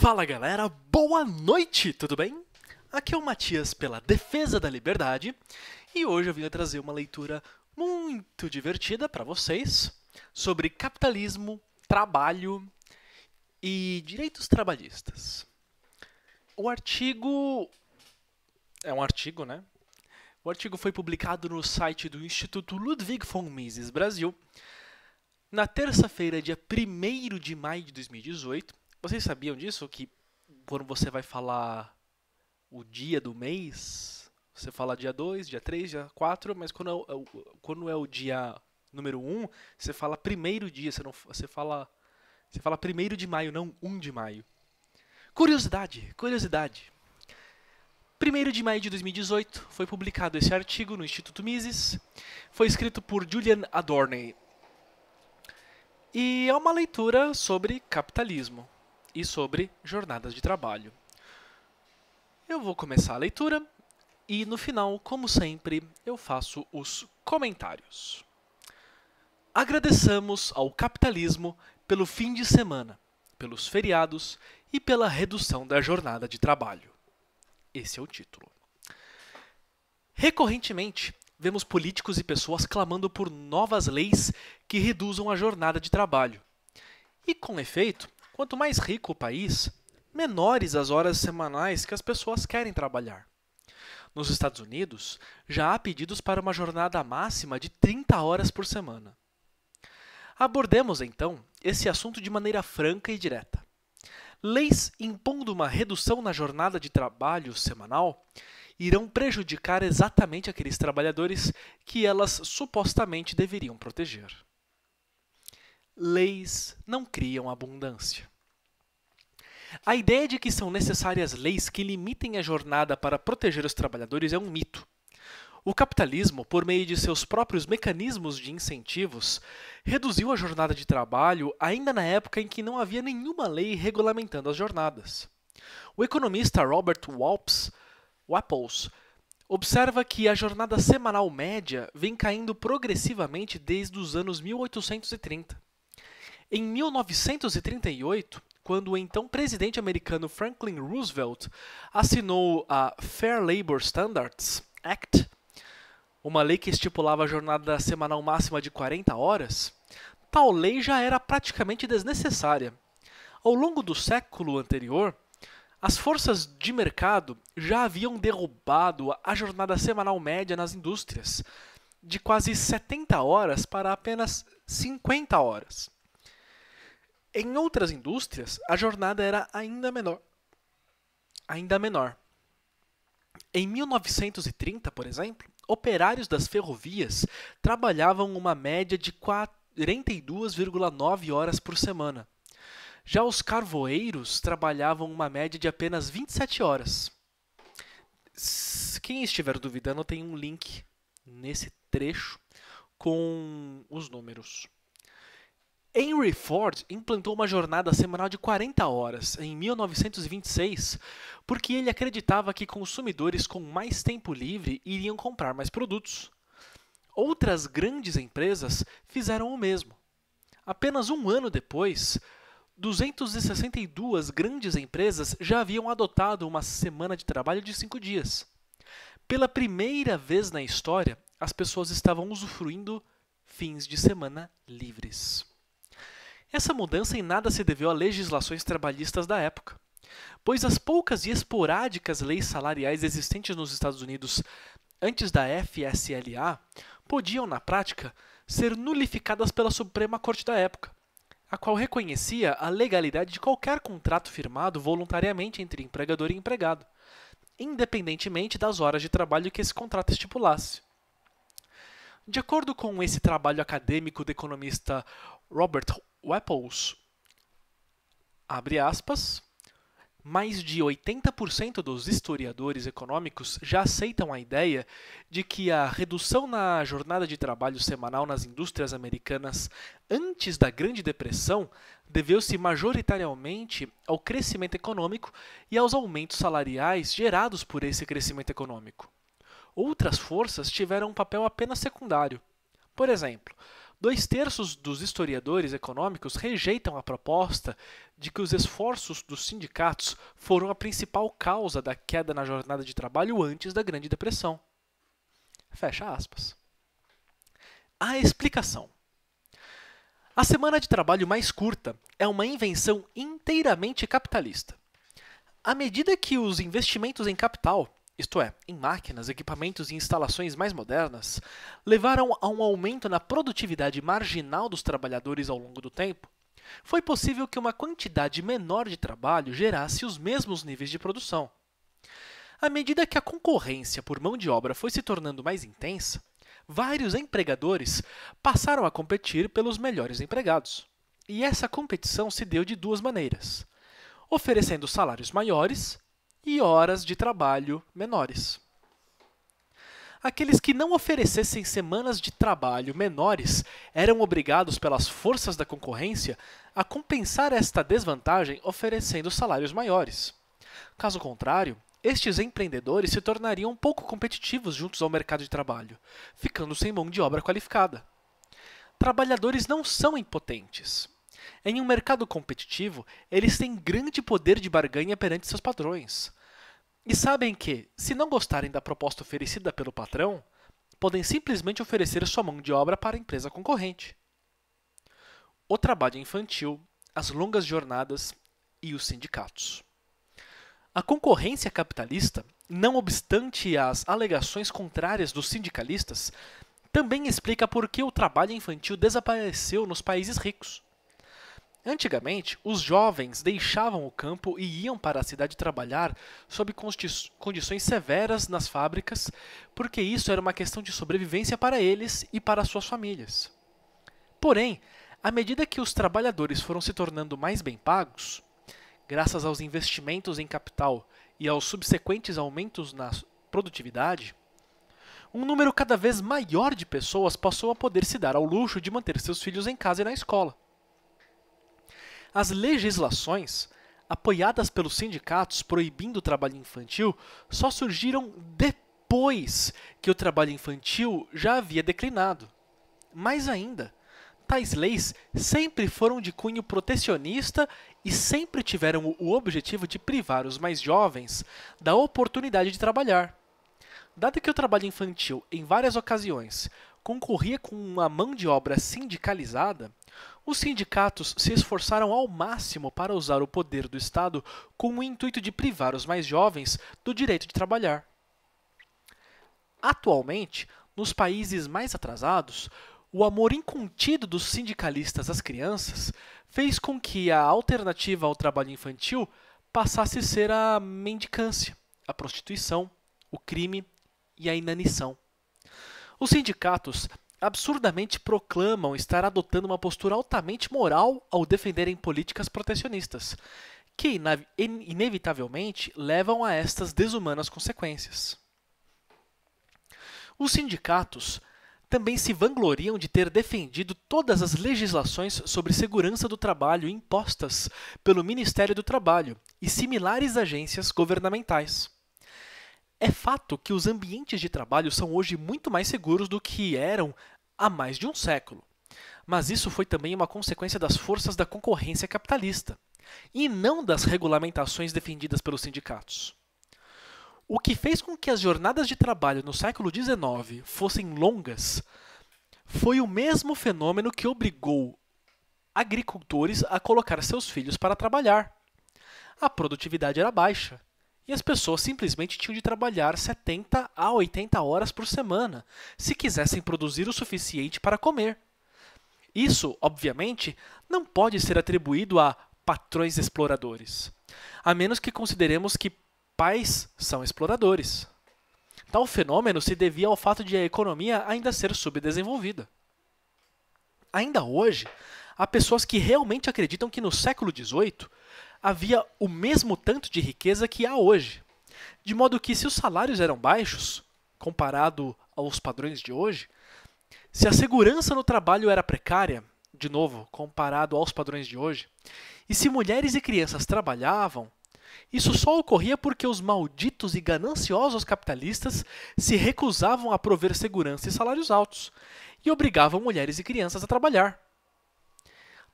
Fala galera, boa noite, tudo bem? Aqui é o Matias pela Defesa da Liberdade e hoje eu vim trazer uma leitura muito divertida para vocês sobre capitalismo, trabalho e direitos trabalhistas. O artigo é um artigo, né? O artigo foi publicado no site do Instituto Ludwig von Mises Brasil na terça-feira, dia 1 de maio de 2018. Vocês sabiam disso? Que quando você vai falar o dia do mês, você fala dia 2, dia 3, dia 4, mas quando é, o, quando é o dia número 1, você fala primeiro dia, você, não, você fala você fala primeiro de maio, não 1 de maio. Curiosidade, curiosidade. 1 de maio de 2018 foi publicado esse artigo no Instituto Mises. Foi escrito por Julian Adorney. E é uma leitura sobre capitalismo e sobre jornadas de trabalho. Eu vou começar a leitura e no final, como sempre, eu faço os comentários. Agradeçamos ao capitalismo pelo fim de semana, pelos feriados e pela redução da jornada de trabalho. Esse é o título. Recorrentemente, vemos políticos e pessoas clamando por novas leis que reduzam a jornada de trabalho. E, com efeito, quanto mais rico o país, menores as horas semanais que as pessoas querem trabalhar. Nos Estados Unidos, já há pedidos para uma jornada máxima de 30 horas por semana. Abordemos então esse assunto de maneira franca e direta. Leis impondo uma redução na jornada de trabalho semanal irão prejudicar exatamente aqueles trabalhadores que elas supostamente deveriam proteger. Leis não criam abundância. A ideia de que são necessárias leis que limitem a jornada para proteger os trabalhadores é um mito. O capitalismo, por meio de seus próprios mecanismos de incentivos, reduziu a jornada de trabalho ainda na época em que não havia nenhuma lei regulamentando as jornadas. O economista Robert Walps Wapples observa que a jornada semanal média vem caindo progressivamente desde os anos 1830. Em 1938, quando o então presidente americano Franklin Roosevelt assinou a Fair Labor Standards Act, uma lei que estipulava a jornada semanal máxima de 40 horas, tal lei já era praticamente desnecessária. Ao longo do século anterior, as forças de mercado já haviam derrubado a jornada semanal média nas indústrias, de quase 70 horas para apenas 50 horas. Em outras indústrias, a jornada era ainda menor. Ainda menor. Em 1930, por exemplo, operários das ferrovias trabalhavam uma média de 42,9 horas por semana já os carvoeiros trabalhavam uma média de apenas 27 horas. Quem estiver duvidando, tem um link nesse trecho com os números. Henry Ford implantou uma jornada semanal de 40 horas em 1926 porque ele acreditava que consumidores com mais tempo livre iriam comprar mais produtos. Outras grandes empresas fizeram o mesmo. Apenas um ano depois, 262 grandes empresas já haviam adotado uma semana de trabalho de cinco dias. Pela primeira vez na história, as pessoas estavam usufruindo fins de semana livres. Essa mudança em nada se deveu a legislações trabalhistas da época, pois as poucas e esporádicas leis salariais existentes nos Estados Unidos antes da FSLA podiam, na prática, ser nulificadas pela Suprema Corte da época, a qual reconhecia a legalidade de qualquer contrato firmado voluntariamente entre empregador e empregado, independentemente das horas de trabalho que esse contrato estipulasse. De acordo com esse trabalho acadêmico do economista Robert Wapples, abre aspas, mais de 80% dos historiadores econômicos já aceitam a ideia de que a redução na jornada de trabalho semanal nas indústrias americanas antes da Grande Depressão deveu-se majoritariamente ao crescimento econômico e aos aumentos salariais gerados por esse crescimento econômico. Outras forças tiveram um papel apenas secundário. Por exemplo, dois terços dos historiadores econômicos rejeitam a proposta de que os esforços dos sindicatos foram a principal causa da queda na jornada de trabalho antes da Grande Depressão. Fecha aspas. A explicação. A semana de trabalho mais curta é uma invenção inteiramente capitalista. À medida que os investimentos em capital, isto é, em máquinas, equipamentos e instalações mais modernas, levaram a um aumento na produtividade marginal dos trabalhadores ao longo do tempo, foi possível que uma quantidade menor de trabalho gerasse os mesmos níveis de produção. À medida que a concorrência por mão de obra foi se tornando mais intensa, vários empregadores passaram a competir pelos melhores empregados. E essa competição se deu de duas maneiras: oferecendo salários maiores e horas de trabalho menores. Aqueles que não oferecessem semanas de trabalho menores eram obrigados pelas forças da concorrência a compensar esta desvantagem oferecendo salários maiores. Caso contrário, estes empreendedores se tornariam pouco competitivos juntos ao mercado de trabalho, ficando sem mão de obra qualificada. Trabalhadores não são impotentes. Em um mercado competitivo, eles têm grande poder de barganha perante seus patrões. E sabem que, se não gostarem da proposta oferecida pelo patrão, podem simplesmente oferecer sua mão de obra para a empresa concorrente. O trabalho infantil, as longas jornadas e os sindicatos. A concorrência capitalista, não obstante as alegações contrárias dos sindicalistas, também explica por que o trabalho infantil desapareceu nos países ricos. Antigamente, os jovens deixavam o campo e iam para a cidade trabalhar sob condições severas nas fábricas, porque isso era uma questão de sobrevivência para eles e para suas famílias. Porém, à medida que os trabalhadores foram se tornando mais bem pagos, graças aos investimentos em capital e aos subsequentes aumentos na produtividade, um número cada vez maior de pessoas passou a poder se dar ao luxo de manter seus filhos em casa e na escola. As legislações, apoiadas pelos sindicatos proibindo o trabalho infantil, só surgiram depois que o trabalho infantil já havia declinado. Mais ainda, tais leis sempre foram de cunho protecionista e sempre tiveram o objetivo de privar os mais jovens da oportunidade de trabalhar. Dado que o trabalho infantil, em várias ocasiões, concorria com uma mão de obra sindicalizada, os sindicatos se esforçaram ao máximo para usar o poder do Estado com o intuito de privar os mais jovens do direito de trabalhar. Atualmente, nos países mais atrasados, o amor incontido dos sindicalistas às crianças fez com que a alternativa ao trabalho infantil passasse a ser a mendicância, a prostituição, o crime e a inanição. Os sindicatos absurdamente proclamam estar adotando uma postura altamente moral ao defenderem políticas protecionistas, que inevitavelmente levam a estas desumanas consequências. Os sindicatos também se vangloriam de ter defendido todas as legislações sobre segurança do trabalho impostas pelo Ministério do Trabalho e similares agências governamentais. É fato que os ambientes de trabalho são hoje muito mais seguros do que eram há mais de um século. Mas isso foi também uma consequência das forças da concorrência capitalista, e não das regulamentações defendidas pelos sindicatos. O que fez com que as jornadas de trabalho no século XIX fossem longas foi o mesmo fenômeno que obrigou agricultores a colocar seus filhos para trabalhar. A produtividade era baixa e as pessoas simplesmente tinham de trabalhar 70 a 80 horas por semana se quisessem produzir o suficiente para comer. Isso, obviamente, não pode ser atribuído a patrões exploradores, a menos que consideremos que pais são exploradores. Tal fenômeno se devia ao fato de a economia ainda ser subdesenvolvida. Ainda hoje, há pessoas que realmente acreditam que no século XVIII havia o mesmo tanto de riqueza que há hoje. De modo que, se os salários eram baixos, comparado aos padrões de hoje, se a segurança no trabalho era precária, de novo, comparado aos padrões de hoje, e se mulheres e crianças trabalhavam, Isso só ocorria porque os malditos e gananciosos capitalistas se recusavam a prover segurança e salários altos e obrigavam mulheres e crianças a trabalhar.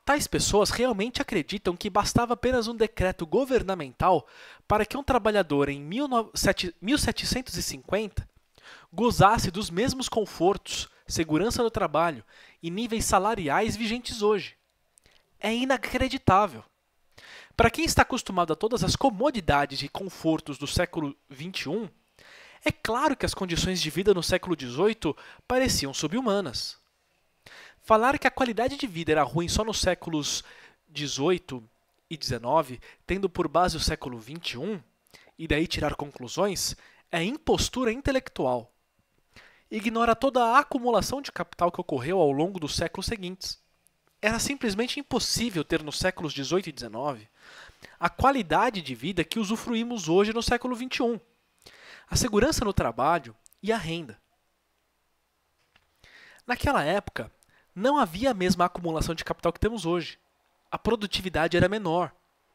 Tais pessoas realmente acreditam que bastava apenas um decreto governamental para que um trabalhador em 1750 gozasse dos mesmos confortos, segurança no trabalho e níveis salariais vigentes hoje. É inacreditável. Para quem está acostumado a todas as comodidades e confortos do século XXI, é claro que as condições de vida no século XVIII pareciam subhumanas. Falar que a qualidade de vida era ruim só nos séculos XVIII e XIX, tendo por base o século XXI, e daí tirar conclusões, é impostura intelectual. Ignora toda a acumulação de capital que ocorreu ao longo dos séculos seguintes. Era simplesmente impossível ter nos séculos XVIII e XIX a qualidade de vida que usufruímos hoje no século XXI, a segurança no trabalho e a renda. Naquela época, não havia a mesma acumulação de capital que temos hoje. A produtividade era menor,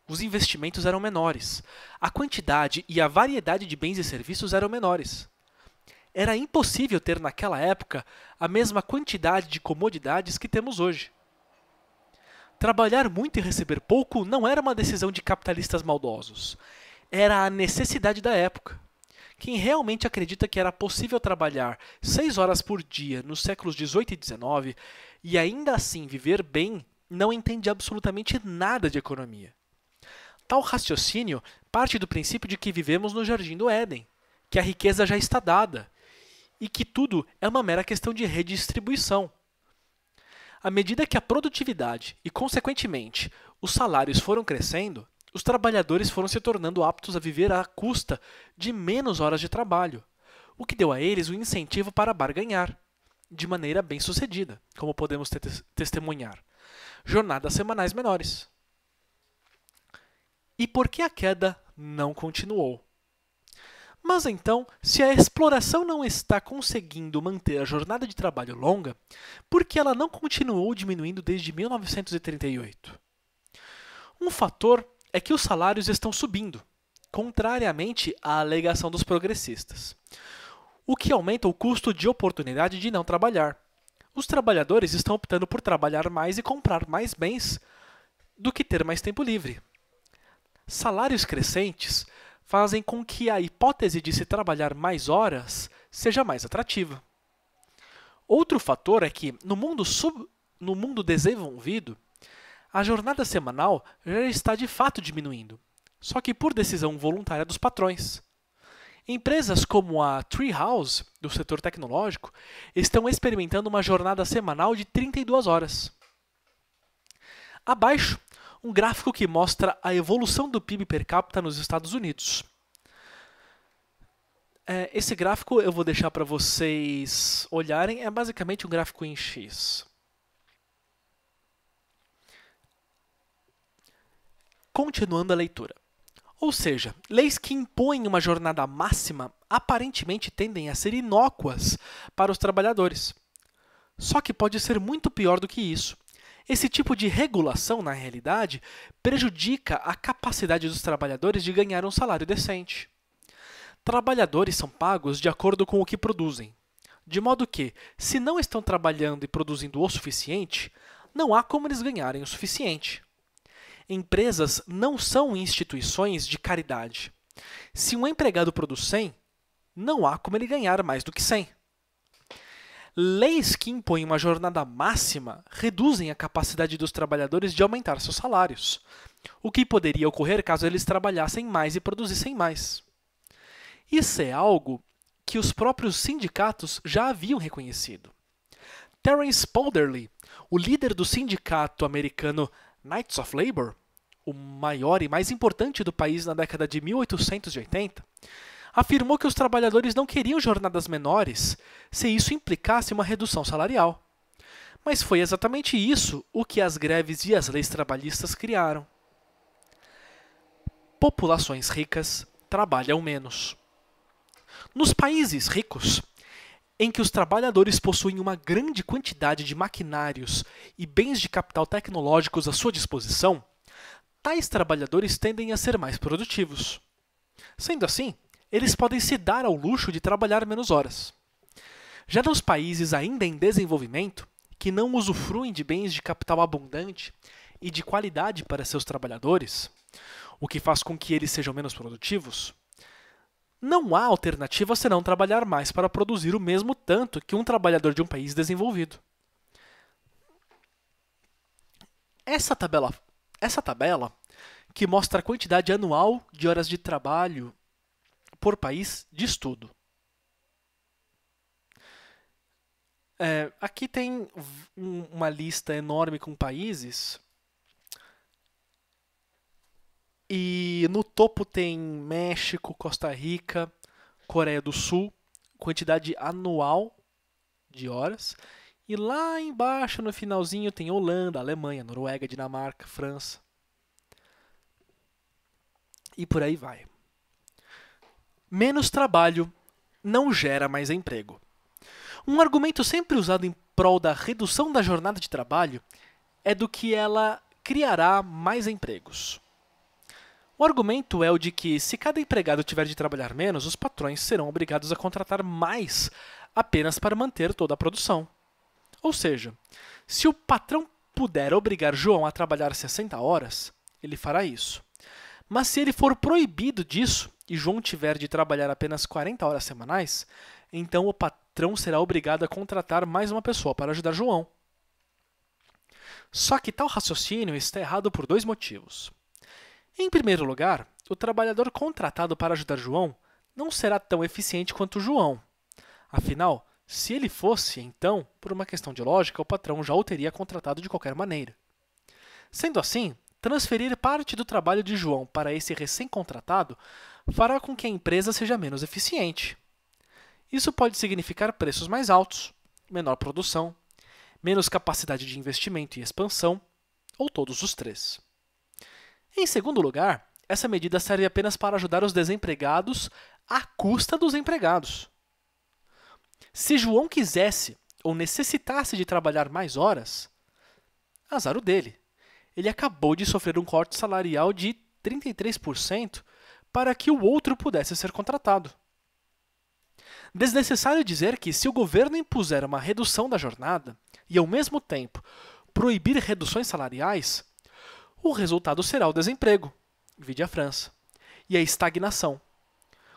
os investimentos eram menores, a quantidade e a variedade de bens e serviços eram menores. Era impossível ter naquela época a mesma quantidade de comodidades que temos hoje. Trabalhar muito e receber pouco não era uma decisão de capitalistas maldosos. Era a necessidade da época. Quem realmente acredita que era possível trabalhar seis horas por dia nos séculos XVIII e XIX e ainda assim viver bem, não entende absolutamente nada de economia. Tal raciocínio parte do princípio de que vivemos no jardim do Éden, que a riqueza já está dada e que tudo é uma mera questão de redistribuição. À medida que a produtividade e, consequentemente, os salários foram crescendo, os trabalhadores foram se tornando aptos a viver à custa de menos horas de trabalho, o que deu a eles um incentivo para barganhar, de maneira bem sucedida, como podemos te testemunhar. Jornadas semanais menores. E por que a queda não continuou? Mas então, se a exploração não está conseguindo manter a jornada de trabalho longa, por que ela não continuou diminuindo desde 1938? Um fator é que os salários estão subindo, contrariamente à alegação dos progressistas, o que aumenta o custo de oportunidade de não trabalhar. Os trabalhadores estão optando por trabalhar mais e comprar mais bens do que ter mais tempo livre. Salários crescentes fazem com que a hipótese de se trabalhar mais horas seja mais atrativa. Outro fator é que, no mundo, sub, no mundo desenvolvido, a jornada semanal já está de fato diminuindo, só que por decisão voluntária dos patrões. Empresas como a Treehouse, do setor tecnológico, estão experimentando uma jornada semanal de 32 horas. Abaixo um gráfico que mostra a evolução do PIB per capita nos Estados Unidos. É, esse gráfico eu vou deixar para vocês olharem, é basicamente um gráfico em X. Continuando a leitura. Ou seja, leis que impõem uma jornada máxima aparentemente tendem a ser inócuas para os trabalhadores. Só que pode ser muito pior do que isso. Esse tipo de regulação, na realidade, prejudica a capacidade dos trabalhadores de ganhar um salário decente. Trabalhadores são pagos de acordo com o que produzem, de modo que, se não estão trabalhando e produzindo o suficiente, não há como eles ganharem o suficiente. Empresas não são instituições de caridade. Se um empregado produz 100, não há como ele ganhar mais do que 100. Leis que impõem uma jornada máxima reduzem a capacidade dos trabalhadores de aumentar seus salários, o que poderia ocorrer caso eles trabalhassem mais e produzissem mais. Isso é algo que os próprios sindicatos já haviam reconhecido. Terence Powderly, o líder do sindicato americano Knights of Labor, o maior e mais importante do país na década de 1880, afirmou que os trabalhadores não queriam jornadas menores se isso implicasse uma redução salarial. Mas foi exatamente isso o que as greves e as leis trabalhistas criaram. Populações ricas trabalham menos. Nos países ricos, em que os trabalhadores possuem uma grande quantidade de maquinários e bens de capital tecnológicos à sua disposição, tais trabalhadores tendem a ser mais produtivos. Sendo assim, eles podem se dar ao luxo de trabalhar menos horas. Já nos países ainda em desenvolvimento, que não usufruem de bens de capital abundante e de qualidade para seus trabalhadores, o que faz com que eles sejam menos produtivos, não há alternativa senão trabalhar mais para produzir o mesmo tanto que um trabalhador de um país desenvolvido. Essa tabela, essa tabela que mostra a quantidade anual de horas de trabalho por país de estudo. É, aqui tem uma lista enorme com países. E no topo tem México, Costa Rica, Coreia do Sul, quantidade anual de horas. E lá embaixo, no finalzinho, tem Holanda, Alemanha, Noruega, Dinamarca, França. E por aí vai. Menos trabalho não gera mais emprego. Um argumento sempre usado em prol da redução da jornada de trabalho é do que ela criará mais empregos. O argumento é o de que, se cada empregado tiver de trabalhar menos, os patrões serão obrigados a contratar mais apenas para manter toda a produção. Ou seja, se o patrão puder obrigar João a trabalhar 60 horas, ele fará isso. Mas se ele for proibido disso e João tiver de trabalhar apenas 40 horas semanais, então o patrão será obrigado a contratar mais uma pessoa para ajudar João. Só que tal raciocínio está errado por dois motivos. Em primeiro lugar, o trabalhador contratado para ajudar João não será tão eficiente quanto João. Afinal, se ele fosse, então, por uma questão de lógica, o patrão já o teria contratado de qualquer maneira. Sendo assim, transferir parte do trabalho de João para esse recém-contratado fará com que a empresa seja menos eficiente. Isso pode significar preços mais altos, menor produção, menos capacidade de investimento e expansão, ou todos os três. Em segundo lugar, essa medida serve apenas para ajudar os desempregados à custa dos empregados. Se João quisesse ou necessitasse de trabalhar mais horas, azar o dele. Ele acabou de sofrer um corte salarial de 33% para que o outro pudesse ser contratado. Desnecessário dizer que, se o governo impuser uma redução da jornada e, ao mesmo tempo, proibir reduções salariais, o resultado será o desemprego, vide a França, e a estagnação.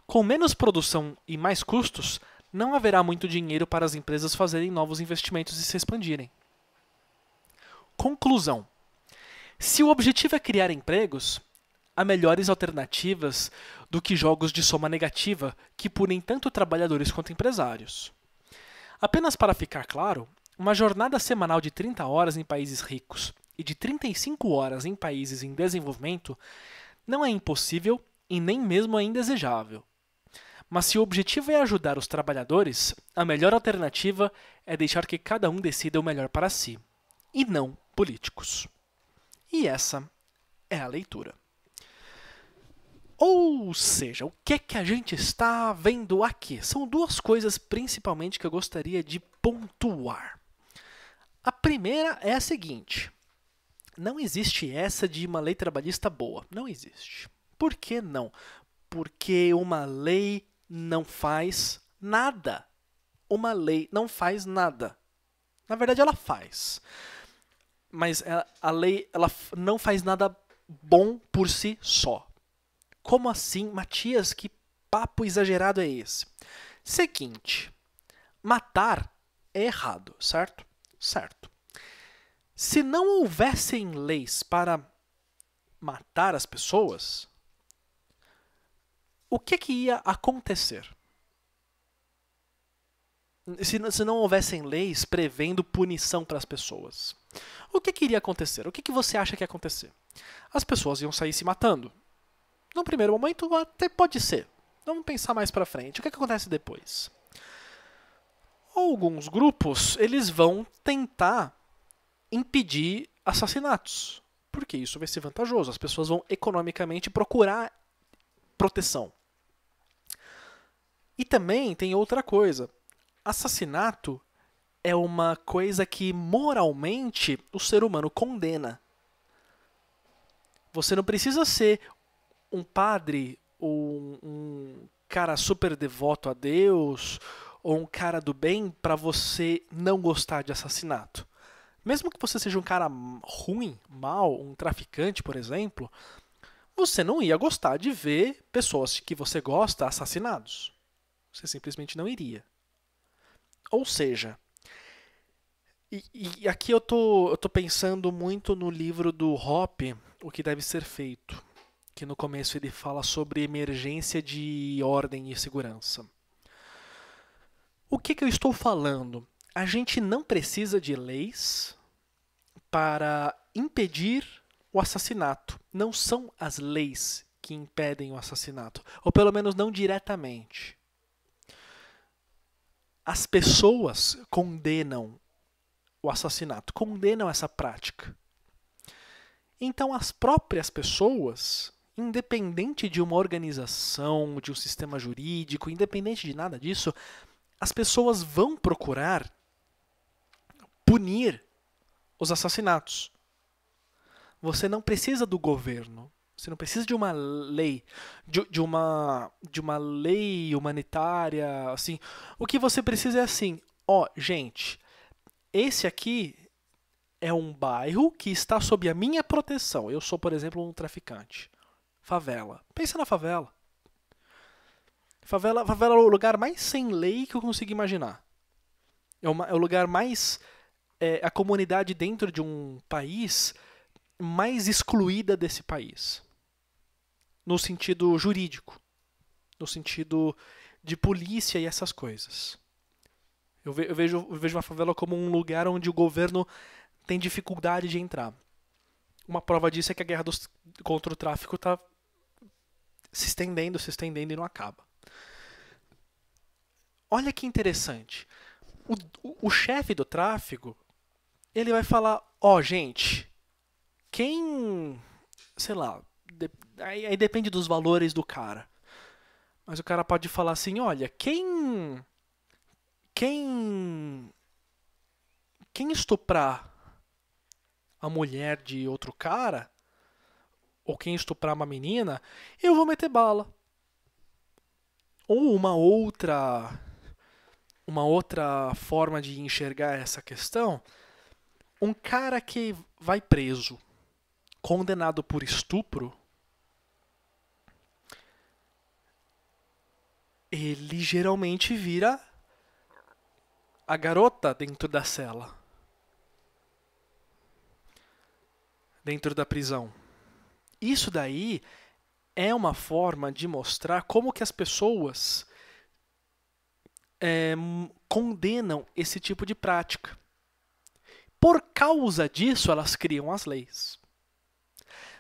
Com menos produção e mais custos, não haverá muito dinheiro para as empresas fazerem novos investimentos e se expandirem. Conclusão: se o objetivo é criar empregos, há melhores alternativas do que jogos de soma negativa que punem tanto trabalhadores quanto empresários. Apenas para ficar claro, uma jornada semanal de 30 horas em países ricos e de 35 horas em países em desenvolvimento não é impossível e nem mesmo é indesejável. Mas se o objetivo é ajudar os trabalhadores, a melhor alternativa é deixar que cada um decida o melhor para si, e não políticos. E essa é a leitura. Ou seja, o que é que a gente está vendo aqui? São duas coisas principalmente que eu gostaria de pontuar. A primeira é a seguinte: não existe essa de uma lei trabalhista boa. Não existe. Por que não? Porque uma lei não faz nada. Uma lei não faz nada. Na verdade, ela faz. Mas a lei ela não faz nada bom por si só. Como assim, Matias? Que papo exagerado é esse? Seguinte: matar é errado, certo? Certo. Se não houvessem leis para matar as pessoas, o que, que ia acontecer? Se, se não houvessem leis prevendo punição para as pessoas, o que, que iria acontecer? O que, que você acha que ia acontecer? As pessoas iam sair se matando. No primeiro momento, até pode ser. Vamos pensar mais para frente. O que, que acontece depois? Alguns grupos eles vão tentar impedir assassinatos, porque isso vai ser vantajoso. As pessoas vão economicamente procurar proteção. E também tem outra coisa. Assassinato é uma coisa que moralmente o ser humano condena. Você não precisa ser um padre ou um cara super devoto a Deus ou um cara do bem para você não gostar de assassinato. Mesmo que você seja um cara ruim, mal, um traficante, por exemplo, você não ia gostar de ver pessoas que você gosta assassinados. Você simplesmente não iria. Ou seja, e, e, aqui eu tô, eu tô pensando muito no livro do Hoppe, O que Deve Ser Feito, que no começo ele fala sobre emergência de ordem e segurança. O que, que eu estou falando? A gente não precisa de leis para impedir o assassinato. Não são as leis que impedem o assassinato, ou pelo menos não diretamente. As pessoas condenam o assassinato, condenam essa prática. Então, as próprias pessoas, independente de uma organização, de um sistema jurídico, independente de nada disso, as pessoas vão procurar punir os assassinatos. Você não precisa do governo. Você não precisa de uma lei, de, de, uma, de uma lei humanitária, assim. O que você precisa é assim, ó, gente, esse aqui é um bairro que está sob a minha proteção. Eu sou, por exemplo, um traficante. Favela. Pensa na favela. Favela, favela é o lugar mais sem lei que eu consigo imaginar. É, uma, é o lugar mais. É, a comunidade dentro de um país mais excluída desse país. No sentido jurídico. No sentido de polícia e essas coisas. Eu, ve eu, vejo, eu vejo uma favela como um lugar onde o governo tem dificuldade de entrar. Uma prova disso é que a guerra dos, contra o tráfico está se estendendo, se estendendo e não acaba. Olha que interessante. O, o, o chefe do tráfego, ele vai falar, ó, oh, gente, quem, sei lá, de, aí, aí depende dos valores do cara. Mas o cara pode falar assim, olha, quem quem quem estuprar a mulher de outro cara ou quem estuprar uma menina, eu vou meter bala. Ou uma outra uma outra forma de enxergar essa questão, um cara que vai preso, condenado por estupro, ele geralmente vira a garota dentro da cela. Dentro da prisão. Isso daí é uma forma de mostrar como que as pessoas é, condenam esse tipo de prática. Por causa disso, elas criam as leis.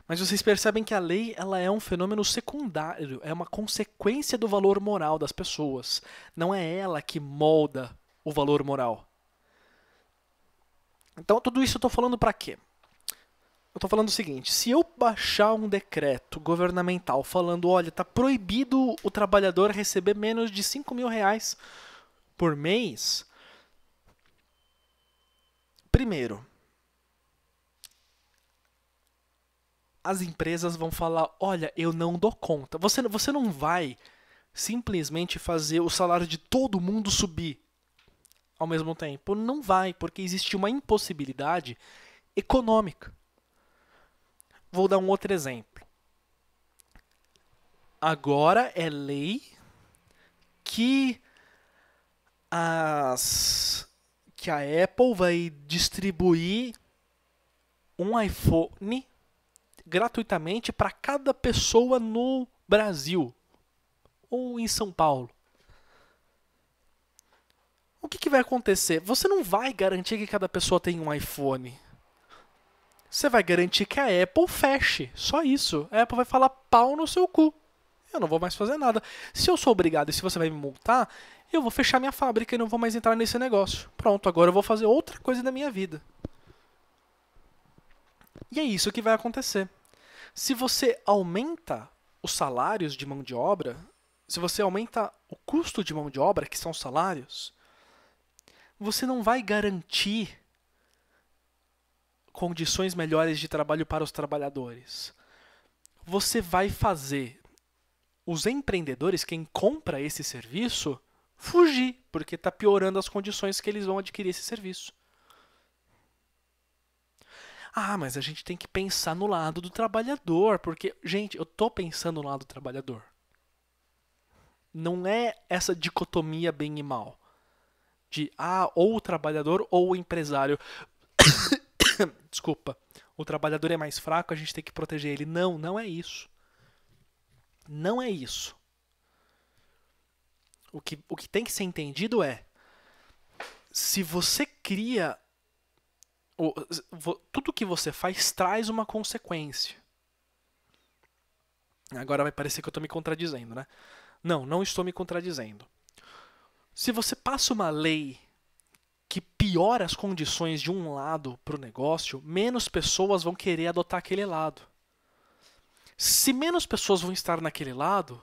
Mas vocês percebem que a lei ela é um fenômeno secundário, é uma consequência do valor moral das pessoas. Não é ela que molda o valor moral. Então, tudo isso eu estou falando para quê? Eu estou falando o seguinte: se eu baixar um decreto governamental falando, olha, está proibido o trabalhador receber menos de 5 mil reais por mês, primeiro, as empresas vão falar: olha, eu não dou conta. Você, você não vai simplesmente fazer o salário de todo mundo subir ao mesmo tempo. Não vai, porque existe uma impossibilidade econômica. Vou dar um outro exemplo. Agora é lei que as que a Apple vai distribuir um iPhone gratuitamente para cada pessoa no Brasil ou em São Paulo. O que, que, vai acontecer? Você não vai garantir que cada pessoa tenha um iPhone. Você vai garantir que a Apple feche. Só isso. A Apple vai falar pau no seu cu. Eu não vou mais fazer nada. Se eu sou obrigado e se você vai me multar, eu vou fechar minha fábrica e não vou mais entrar nesse negócio. Pronto, agora eu vou fazer outra coisa na minha vida. E é isso que vai acontecer. Se você aumenta os salários de mão de obra, se você aumenta o custo de mão de obra, que são os salários, você não vai garantir condições melhores de trabalho para os trabalhadores. você vai fazer os empreendedores, quem compra esse serviço, fugir, porque está piorando as condições que eles vão adquirir esse serviço. Ah, mas a gente tem que pensar no lado do trabalhador, porque, gente, eu tô pensando no lado do trabalhador. Não é essa dicotomia bem e mal. De, ah, ou o trabalhador ou o empresário. Desculpa. O trabalhador é mais fraco, a gente tem que proteger ele. Não, não é isso. Não é isso. O que, o que tem que ser entendido é: se você cria tudo que você faz traz uma consequência. Agora vai parecer que eu estou me contradizendo, né? Não, não estou me contradizendo. Se você passa uma lei que piora as condições de um lado para o negócio, menos pessoas vão querer adotar aquele lado. Se menos pessoas vão estar naquele lado,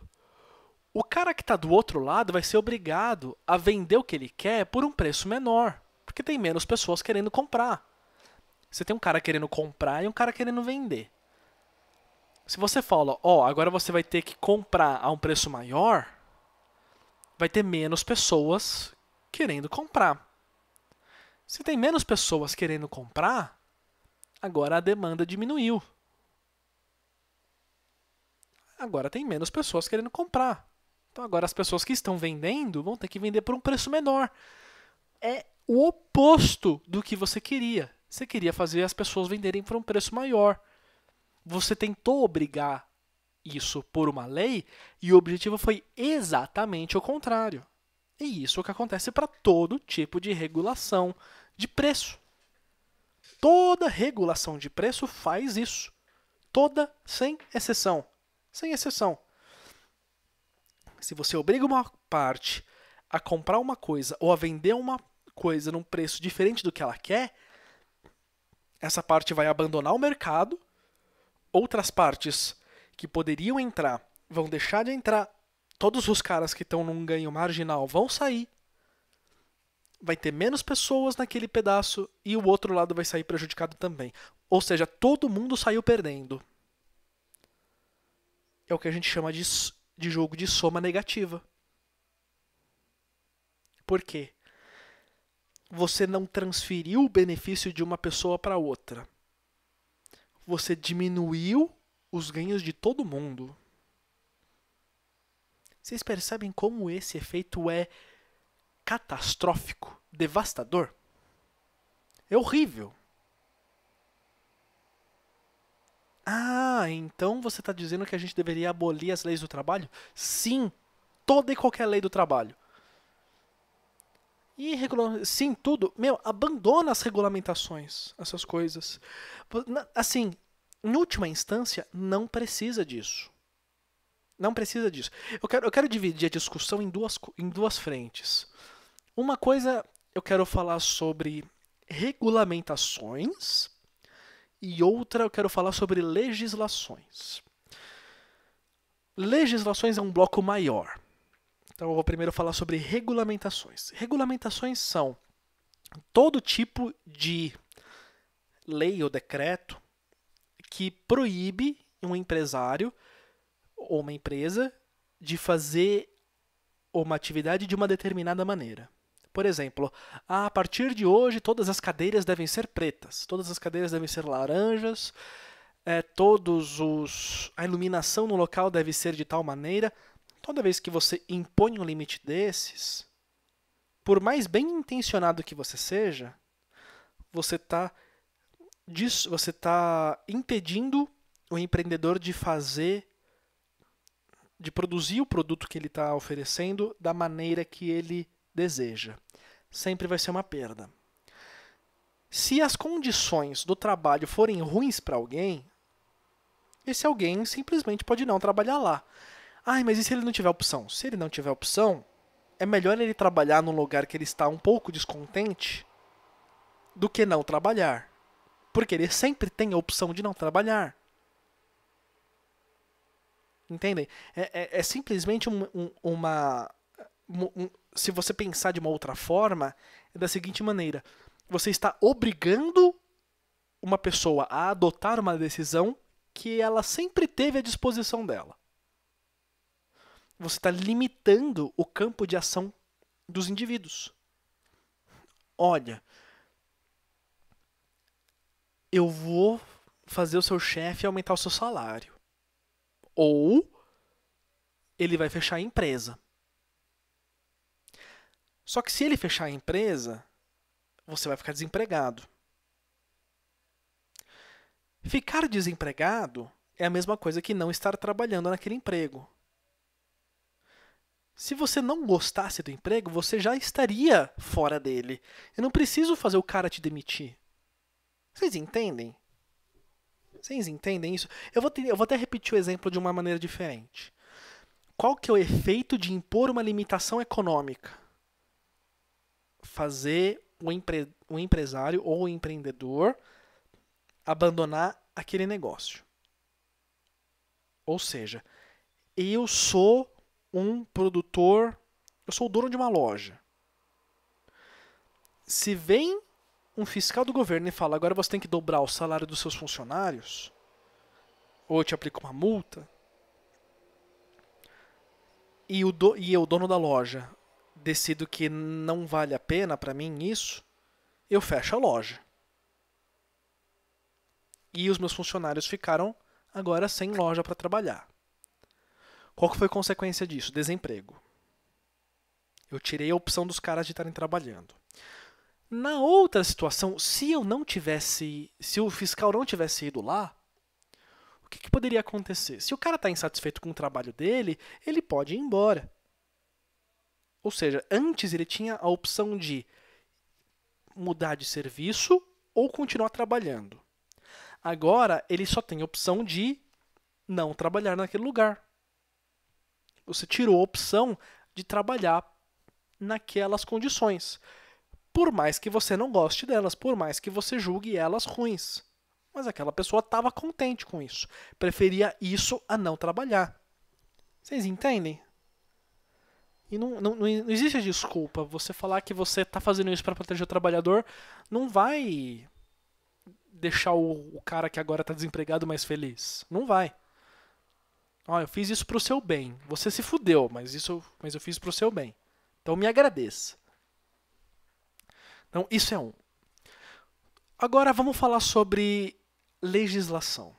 o cara que está do outro lado vai ser obrigado a vender o que ele quer por um preço menor, porque tem menos pessoas querendo comprar. Você tem um cara querendo comprar e um cara querendo vender. Se você fala, ó, oh, agora você vai ter que comprar a um preço maior, vai ter menos pessoas querendo comprar. Se tem menos pessoas querendo comprar, agora a demanda diminuiu. Agora tem menos pessoas querendo comprar. Então agora as pessoas que estão vendendo vão ter que vender por um preço menor. É o oposto do que você queria. Você queria fazer as pessoas venderem por um preço maior. Você tentou obrigar isso por uma lei e o objetivo foi exatamente o contrário. E isso é o que acontece para todo tipo de regulação de preço. Toda regulação de preço faz isso. Toda, sem exceção. Sem exceção. Se você obriga uma parte a comprar uma coisa ou a vender uma coisa num preço diferente do que ela quer, essa parte vai abandonar o mercado, outras partes que poderiam entrar vão deixar de entrar, todos os caras que estão num ganho marginal vão sair, vai ter menos pessoas naquele pedaço e o outro lado vai sair prejudicado também. Ou seja, todo mundo saiu perdendo. É o que a gente chama de, de jogo de soma negativa. Por quê? Você não transferiu o benefício de uma pessoa para outra. Você diminuiu os ganhos de todo mundo. Vocês percebem como esse efeito é catastrófico, devastador? É horrível. Ah, então você está dizendo que a gente deveria abolir as leis do trabalho? Sim, toda e qualquer lei do trabalho. E sim, tudo. Meu, abandona as regulamentações, essas coisas. Assim, em última instância, não precisa disso. Não precisa disso. Eu quero, eu quero dividir a discussão em duas, em duas frentes. Uma coisa eu quero falar sobre regulamentações e outra eu quero falar sobre legislações. Legislações é um bloco maior. Então eu vou primeiro falar sobre regulamentações. Regulamentações são todo tipo de lei ou decreto que proíbe um empresário ou uma empresa de fazer uma atividade de uma determinada maneira. Por exemplo, a partir de hoje todas as cadeiras devem ser pretas, todas as cadeiras devem ser laranjas, é, todos os a iluminação no local deve ser de tal maneira. Toda vez que você impõe um limite desses, por mais bem intencionado que você seja, você está você tá impedindo o empreendedor de fazer, de produzir o produto que ele está oferecendo da maneira que ele deseja. Sempre vai ser uma perda. Se as condições do trabalho forem ruins para alguém, esse alguém simplesmente pode não trabalhar lá. Ai, mas e se ele não tiver opção? Se ele não tiver opção, é melhor ele trabalhar num lugar que ele está um pouco descontente do que não trabalhar. Porque ele sempre tem a opção de não trabalhar. Entendem? É, é, é simplesmente um, um, uma. Um, se você pensar de uma outra forma, é da seguinte maneira: você está obrigando uma pessoa a adotar uma decisão que ela sempre teve à disposição dela. Você está limitando o campo de ação dos indivíduos. Olha, eu vou fazer o seu chefe aumentar o seu salário. Ou ele vai fechar a empresa. Só que se ele fechar a empresa, você vai ficar desempregado. Ficar desempregado é a mesma coisa que não estar trabalhando naquele emprego. Se você não gostasse do emprego, você já estaria fora dele. Eu não preciso fazer o cara te demitir. Vocês entendem? Vocês entendem isso? Eu vou, ter, eu vou até repetir o exemplo de uma maneira diferente. Qual que é o efeito de impor uma limitação econômica? Fazer o, empre, o empresário ou o empreendedor abandonar aquele negócio. Ou seja, eu sou um produtor, eu sou o dono de uma loja. Se vem um fiscal do governo e fala agora você tem que dobrar o salário dos seus funcionários, ou te aplica uma multa, e, o do, e eu, dono da loja, decido que não vale a pena para mim isso, eu fecho a loja. E os meus funcionários ficaram agora sem loja para trabalhar. Qual que foi a consequência disso? Desemprego. Eu tirei a opção dos caras de estarem trabalhando. Na outra situação, se eu não tivesse, se o fiscal não tivesse ido lá, o que, que poderia acontecer? Se o cara está insatisfeito com o trabalho dele, ele pode ir embora. Ou seja, antes ele tinha a opção de mudar de serviço ou continuar trabalhando. Agora ele só tem a opção de não trabalhar naquele lugar. Você tirou a opção de trabalhar naquelas condições por mais que você não goste delas, por mais que você julgue elas ruins. Mas aquela pessoa estava contente com isso. Preferia isso a não trabalhar. Vocês entendem? E não, não, não existe desculpa. Você falar que você está fazendo isso para proteger o trabalhador não vai deixar o, o cara que agora está desempregado mais feliz. Não vai. Ó, eu fiz isso pro seu bem. Você se fudeu, mas isso, mas eu fiz pro seu bem. Então me agradeça. Então, isso é um. Agora vamos falar sobre legislação,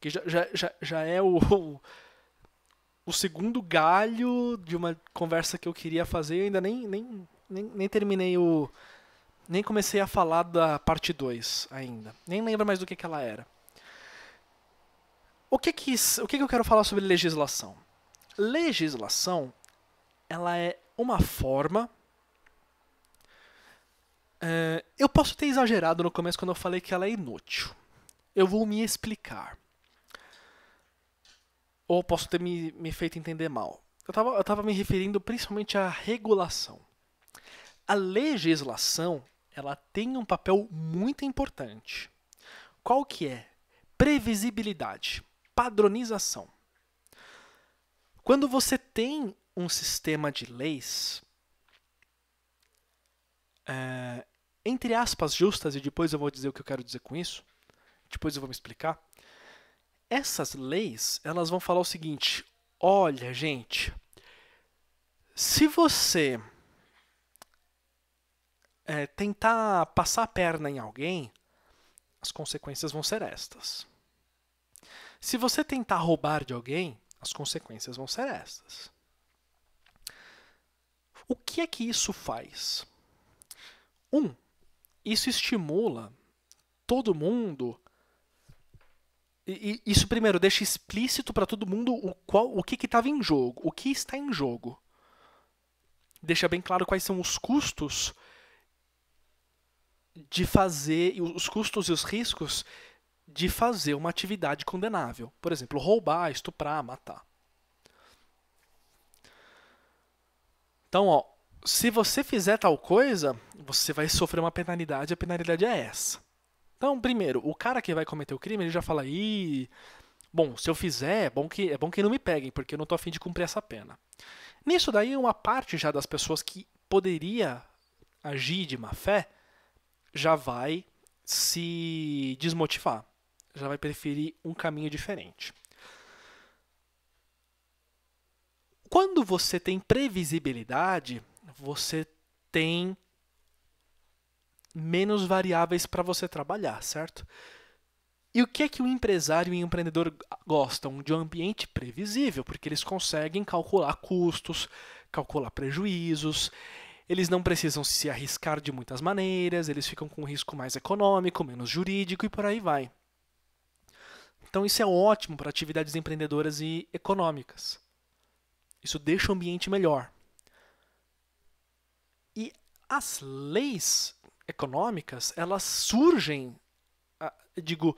que já, já, já, já é o, o, segundo galho de uma conversa que eu queria fazer. Eu ainda nem, nem, nem, nem terminei o. Nem comecei a falar da parte 2 ainda. Nem lembro mais do que, que ela era. O que que, o que que eu quero falar sobre legislação? Legislação, ela é uma forma é, eu posso ter exagerado no começo quando eu falei que ela é inútil. Eu vou me explicar. Ou posso ter me, me feito entender mal. Eu estava me referindo principalmente à regulação. A legislação ela tem um papel muito importante. Qual que é? Previsibilidade, padronização. Quando você tem um sistema de leis, é, entre aspas, justas, e depois eu vou dizer o que eu quero dizer com isso, depois eu vou me explicar. Essas leis, elas vão falar o seguinte: olha, gente, se você é, tentar passar a perna em alguém, as consequências vão ser estas. Se você tentar roubar de alguém, as consequências vão ser estas. O que é que isso faz? Um, isso estimula todo mundo. E, isso primeiro deixa explícito para todo mundo o, qual, o que estava em jogo, o que está em jogo. Deixa bem claro quais são os custos de fazer, os custos e os riscos de fazer uma atividade condenável. Por exemplo, roubar, estuprar, matar. Então, ó, se você fizer tal coisa, você vai sofrer uma penalidade, a penalidade é essa. Então, primeiro, o cara que vai cometer o crime, ele já fala, ih, bom, se eu fizer, é bom que, é bom que não me peguem, porque eu não estou afim de cumprir essa pena. Nisso daí, uma parte já das pessoas que poderia agir de má fé, já vai se desmotivar. Já vai preferir um caminho diferente. Quando você tem previsibilidade, você tem menos variáveis para você trabalhar, certo? E o que é que o empresário e o empreendedor gostam? De um ambiente previsível, porque eles conseguem calcular custos, calcular prejuízos, eles não precisam se arriscar de muitas maneiras, eles ficam com um risco mais econômico, menos jurídico e por aí vai. Então isso é ótimo para atividades empreendedoras e econômicas. Isso deixa o ambiente melhor. E as leis econômicas, elas surgem, digo,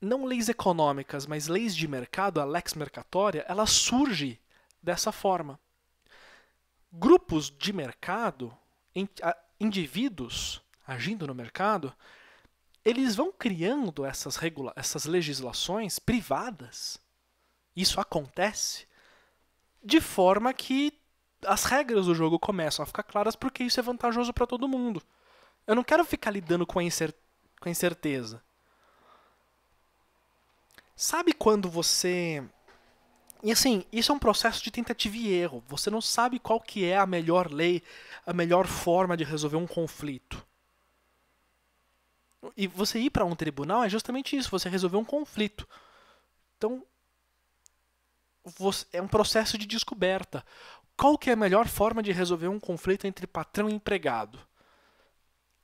não leis econômicas, mas leis de mercado, a lex mercatória, ela surge dessa forma. Grupos de mercado, indivíduos agindo no mercado, eles vão criando essas, regula essas legislações privadas. Isso acontece de forma que as regras do jogo começam a ficar claras porque isso é vantajoso para todo mundo. Eu não quero ficar lidando com a, incer com a incerteza. Sabe quando você. E assim, isso é um processo de tentativa e erro. Você não sabe qual que é a melhor lei, a melhor forma de resolver um conflito. E você ir para um tribunal é justamente isso, você resolver um conflito. Então, você, é um processo de descoberta. Qual que é a melhor forma de resolver um conflito entre patrão e empregado?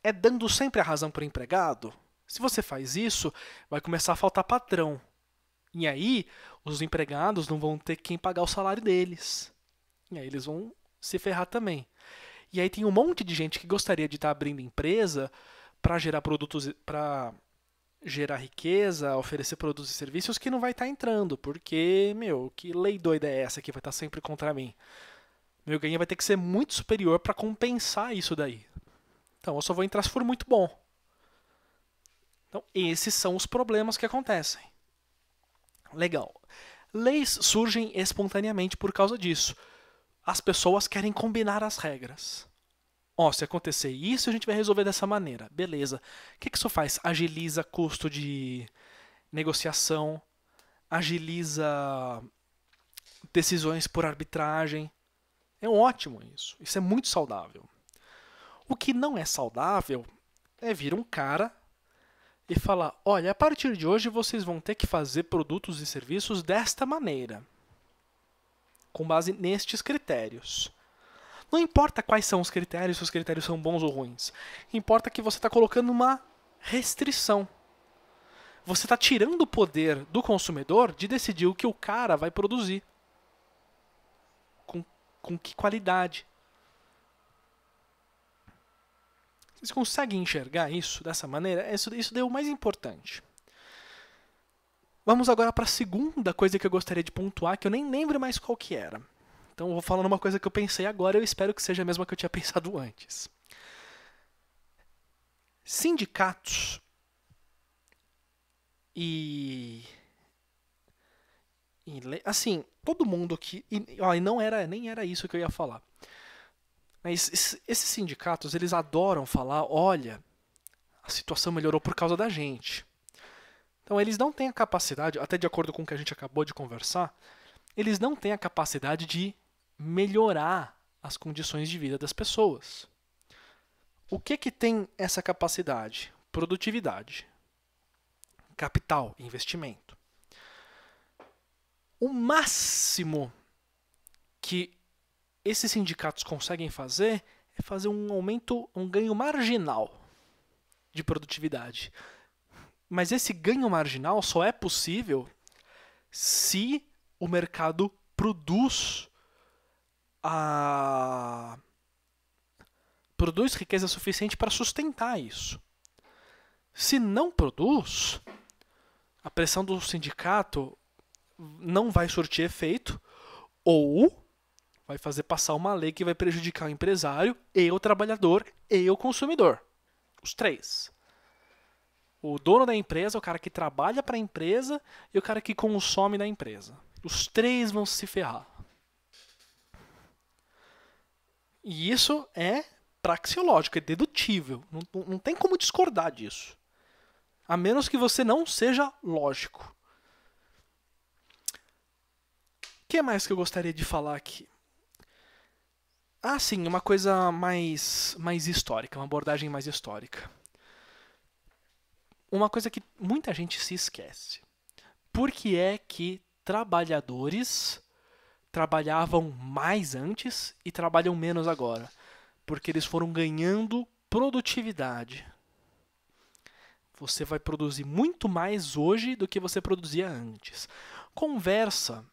É dando sempre a razão para o empregado? Se você faz isso, vai começar a faltar patrão. E aí, os empregados não vão ter quem pagar o salário deles. E aí eles vão se ferrar também. E aí tem um monte de gente que gostaria de estar tá abrindo empresa para gerar produtos, para gerar riqueza, oferecer produtos e serviços que não vai estar tá entrando, porque, meu, que lei doida é essa que vai estar tá sempre contra mim? Meu ganho vai ter que ser muito superior para compensar isso daí. Então eu só vou entrar se for muito bom. Então esses são os problemas que acontecem. Legal. Leis surgem espontaneamente por causa disso. As pessoas querem combinar as regras. Ó, oh, se acontecer isso, a gente vai resolver dessa maneira. Beleza. O que, que isso faz? Agiliza custo de negociação, agiliza decisões por arbitragem. É ótimo isso. Isso é muito saudável. O que não é saudável é vir um cara e falar: olha, a partir de hoje vocês vão ter que fazer produtos e serviços desta maneira, com base nestes critérios. Não importa quais são os critérios, se os critérios são bons ou ruins. Importa que você está colocando uma restrição. Você está tirando o poder do consumidor de decidir o que o cara vai produzir. Com, com que qualidade. Vocês conseguem enxergar isso dessa maneira? Isso, isso deu o mais importante. Vamos agora para a segunda coisa que eu gostaria de pontuar, que eu nem lembro mais qual que era. Então eu vou falando uma coisa que eu pensei agora eu espero que seja a mesma que eu tinha pensado antes. Sindicatos e, e assim, todo mundo aqui, e, ó, e não era nem era isso que eu ia falar. Mas esses sindicatos, eles adoram falar, olha, a situação melhorou por causa da gente. Então eles não têm a capacidade, até de acordo com o que a gente acabou de conversar, eles não têm a capacidade de melhorar as condições de vida das pessoas. O que que tem essa capacidade? Produtividade, capital, investimento. O máximo que esses sindicatos conseguem fazer é fazer um aumento, um ganho marginal de produtividade. Mas esse ganho marginal só é possível se o mercado produz a produz riqueza suficiente para sustentar isso. Se não produz, a pressão do sindicato não vai surtir efeito ou vai fazer passar uma lei que vai prejudicar o empresário e o trabalhador e o consumidor. Os três. O dono da empresa, o cara que trabalha para a empresa e o cara que consome da empresa. Os três vão se ferrar. E isso é praxeológico, é dedutível. Não, não, tem como discordar disso. A menos que você não seja lógico. O que mais que eu gostaria de falar aqui? Ah, sim, uma coisa mais, mais histórica, uma abordagem mais histórica. Uma coisa que muita gente se esquece. Por que é que trabalhadores trabalhavam mais antes e trabalham menos agora? Porque eles foram ganhando produtividade. Você vai produzir muito mais hoje do que você produzia antes. Conversa,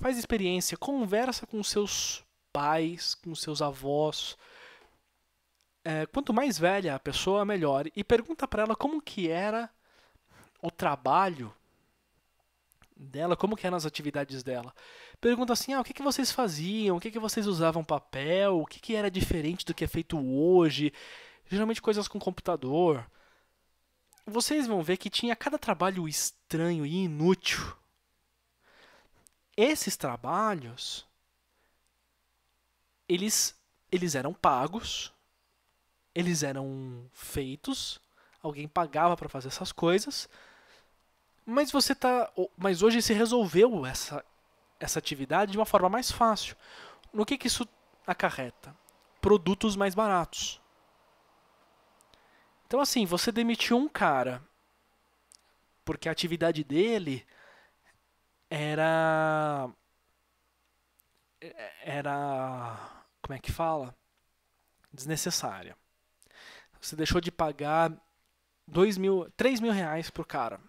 faz experiência, conversa com seus pais, com seus avós. É, quanto mais velha a pessoa, melhor. E pergunta para ela como que era o trabalho dela, como que eram as atividades dela. Pergunta assim, ah, o que, que vocês faziam, o que, que vocês usavam papel, o que, que era diferente do que é feito hoje. Geralmente coisas com computador. Vocês vão ver que tinha cada trabalho estranho e inútil. Esses trabalhos eles, eles eram pagos, eles eram feitos, alguém pagava para fazer essas coisas, mas você tá, mas hoje se resolveu essa essa atividade de uma forma mais fácil. No que que isso acarreta? Produtos mais baratos. Então assim, você demitiu um cara porque a atividade dele era era como é que fala? Desnecessária. Você deixou de pagar dois mil, 3 mil reais pro cara.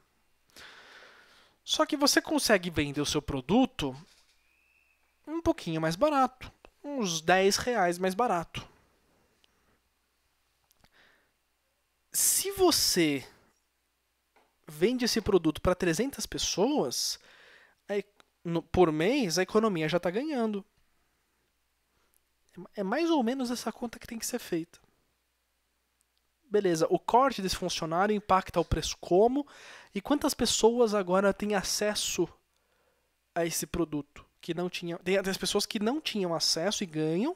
Só que você consegue vender o seu produto um pouquinho mais barato. Uns 10 reais mais barato. Se você vende esse produto para 300 pessoas, por mês, a economia já está ganhando. É mais ou menos essa conta que tem que ser feita. Beleza, o corte desse funcionário impacta o preço como e quantas pessoas agora têm acesso a esse produto que não tinha, tem as pessoas que não tinham acesso e ganham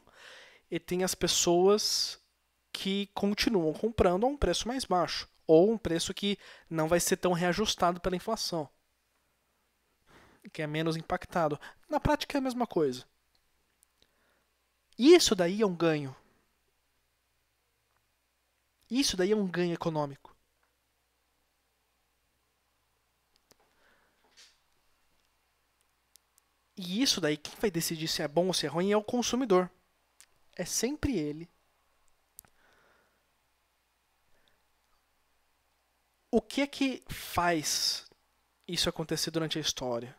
e tem as pessoas que continuam comprando a um preço mais baixo ou um preço que não vai ser tão reajustado pela inflação, que é menos impactado. Na prática é a mesma coisa. Isso daí é um ganho. Isso daí é um ganho econômico. E isso daí, quem vai decidir se é bom ou se é ruim é o consumidor. É sempre ele. O que é que faz isso acontecer durante a história?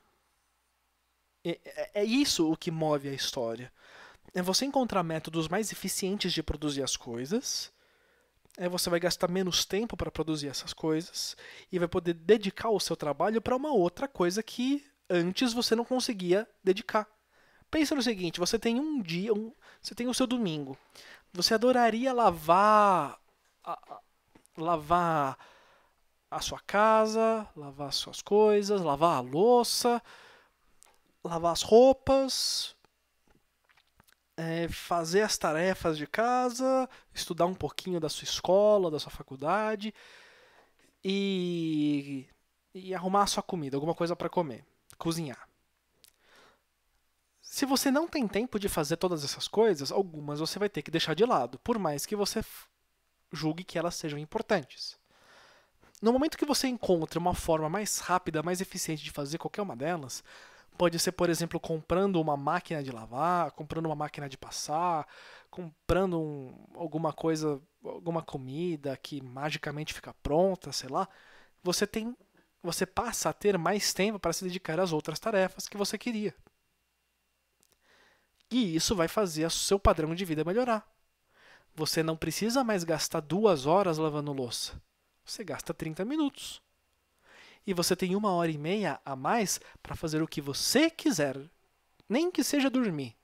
É, é, é isso o que move a história é você encontrar métodos mais eficientes de produzir as coisas. É você vai gastar menos tempo para produzir essas coisas e vai poder dedicar o seu trabalho para uma outra coisa que antes você não conseguia dedicar. Pensa no seguinte, você tem um dia, um, você tem o seu domingo. Você adoraria lavar a, a, lavar a sua casa, lavar as suas coisas, lavar a louça, lavar as roupas, é, fazer as tarefas de casa, estudar um pouquinho da sua escola, da sua faculdade e, e arrumar a sua comida, alguma coisa para comer, cozinhar. Se você não tem tempo de fazer todas essas coisas, algumas você vai ter que deixar de lado, por mais que você julgue que elas sejam importantes. No momento que você encontra uma forma mais rápida, mais eficiente de fazer qualquer uma delas, Pode ser, por exemplo, comprando uma máquina de lavar, comprando uma máquina de passar, comprando um, alguma coisa, alguma comida que magicamente fica pronta, sei lá. Você tem, você passa a ter mais tempo para se dedicar às outras tarefas que você queria. E isso vai fazer o seu padrão de vida melhorar. Você não precisa mais gastar duas horas lavando louça. Você gasta 30 minutos e você tem uma hora e meia a mais para fazer o que você quiser, nem que seja dormir.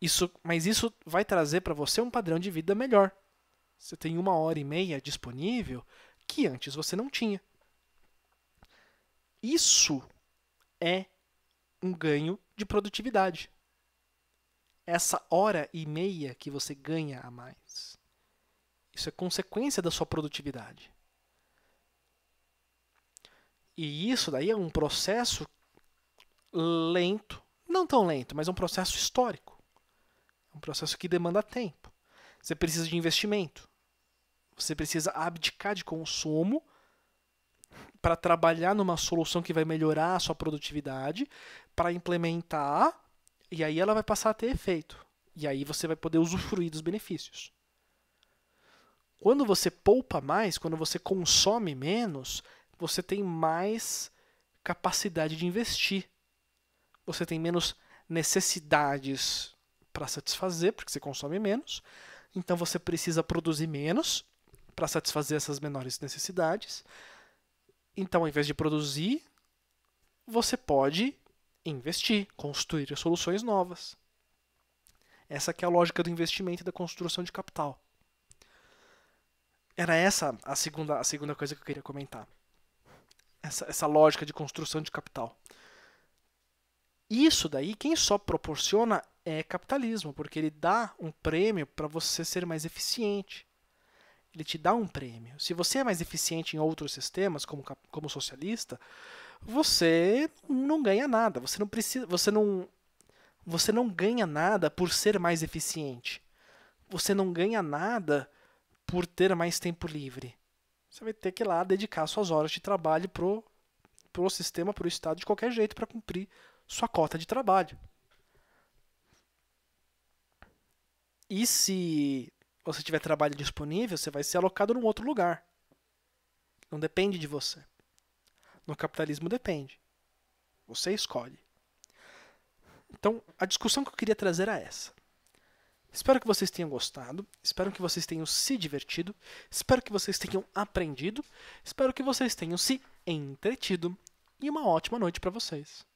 Isso, mas isso vai trazer para você um padrão de vida melhor. Você tem uma hora e meia disponível que antes você não tinha. Isso é um ganho de produtividade. Essa hora e meia que você ganha a mais. Isso é consequência da sua produtividade. E isso daí é um processo lento, não tão lento, mas é um processo histórico. É um processo que demanda tempo. Você precisa de investimento. Você precisa abdicar de consumo para trabalhar numa solução que vai melhorar a sua produtividade, para implementar, e aí ela vai passar a ter efeito. E aí você vai poder usufruir dos benefícios. Quando você poupa mais, quando você consome menos, você tem mais capacidade de investir. Você tem menos necessidades para satisfazer, porque você consome menos. Então você precisa produzir menos para satisfazer essas menores necessidades. Então, ao invés de produzir, você pode investir, construir soluções novas. Essa é a lógica do investimento e da construção de capital. Era essa a segunda, a segunda coisa que eu queria comentar. Essa, essa lógica de construção de capital. Isso daí, quem só proporciona é capitalismo, porque ele dá um prêmio para você ser mais eficiente. Ele te dá um prêmio. Se você é mais eficiente em outros sistemas, como, como socialista, você não ganha nada. Você não precisa, você não, você não ganha nada por ser mais eficiente. Você não ganha nada por ter mais tempo livre. Você vai ter que ir lá dedicar suas horas de trabalho pro, pro sistema, pro Estado, de qualquer jeito, para cumprir sua cota de trabalho. E se você tiver trabalho disponível, você vai ser alocado num outro lugar. Não depende de você. No capitalismo depende. Você escolhe. Então, a discussão que eu queria trazer é essa. Espero que vocês tenham gostado, espero que vocês tenham se divertido, espero que vocês tenham aprendido, espero que vocês tenham se entretido e uma ótima noite para vocês.